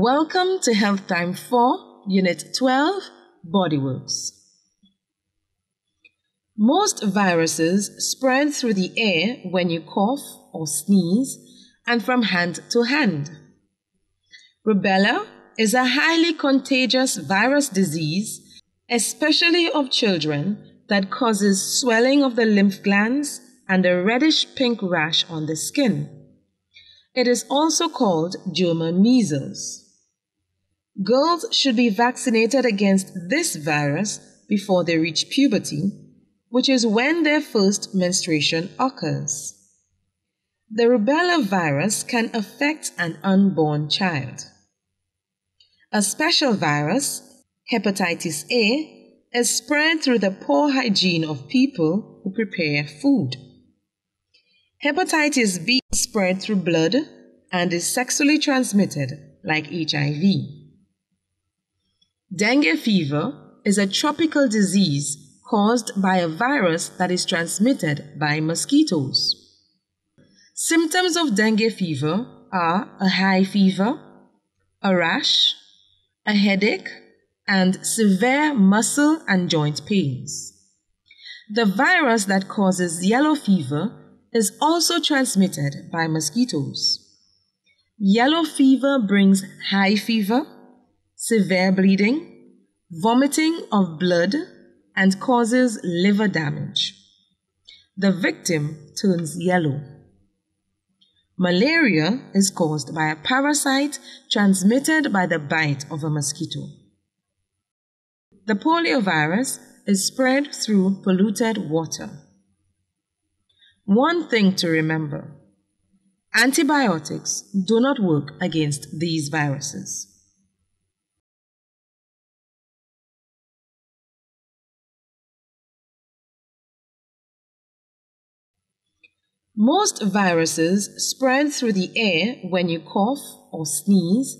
Welcome to Health Time 4, Unit 12, Bodyworks. Most viruses spread through the air when you cough or sneeze and from hand to hand. Rubella is a highly contagious virus disease, especially of children, that causes swelling of the lymph glands and a reddish pink rash on the skin. It is also called German measles. Girls should be vaccinated against this virus before they reach puberty, which is when their first menstruation occurs. The rubella virus can affect an unborn child. A special virus, hepatitis A, is spread through the poor hygiene of people who prepare food. Hepatitis B is spread through blood and is sexually transmitted like HIV. Dengue fever is a tropical disease caused by a virus that is transmitted by mosquitoes. Symptoms of dengue fever are a high fever, a rash, a headache, and severe muscle and joint pains. The virus that causes yellow fever is also transmitted by mosquitoes. Yellow fever brings high fever, severe bleeding, vomiting of blood, and causes liver damage. The victim turns yellow. Malaria is caused by a parasite transmitted by the bite of a mosquito. The poliovirus is spread through polluted water. One thing to remember antibiotics do not work against these viruses. Most viruses spread through the air when you cough or sneeze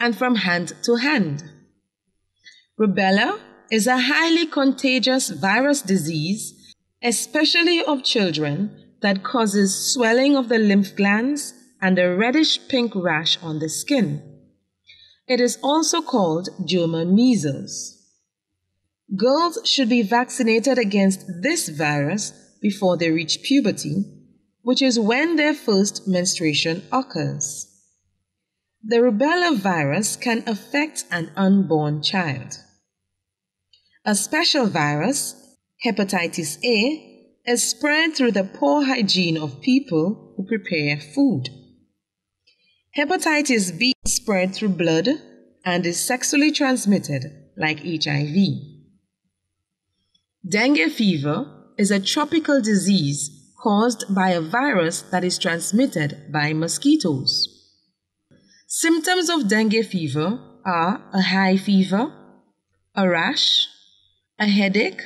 and from hand to hand. Rubella is a highly contagious virus disease, especially of children, that causes swelling of the lymph glands and a reddish pink rash on the skin. It is also called German measles. Girls should be vaccinated against this virus before they reach puberty which is when their first menstruation occurs. The rubella virus can affect an unborn child. A special virus, hepatitis A, is spread through the poor hygiene of people who prepare food. Hepatitis B is spread through blood and is sexually transmitted like HIV. Dengue fever is a tropical disease caused by a virus that is transmitted by mosquitoes. Symptoms of dengue fever are a high fever, a rash, a headache,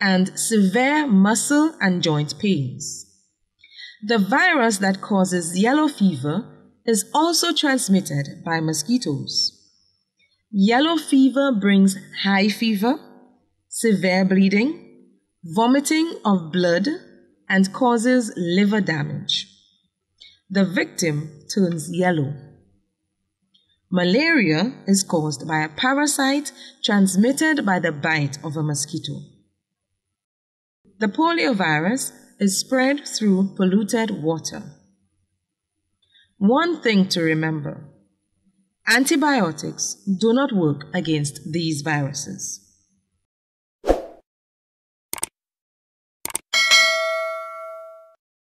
and severe muscle and joint pains. The virus that causes yellow fever is also transmitted by mosquitoes. Yellow fever brings high fever, severe bleeding, vomiting of blood, and causes liver damage. The victim turns yellow. Malaria is caused by a parasite transmitted by the bite of a mosquito. The poliovirus is spread through polluted water. One thing to remember antibiotics do not work against these viruses.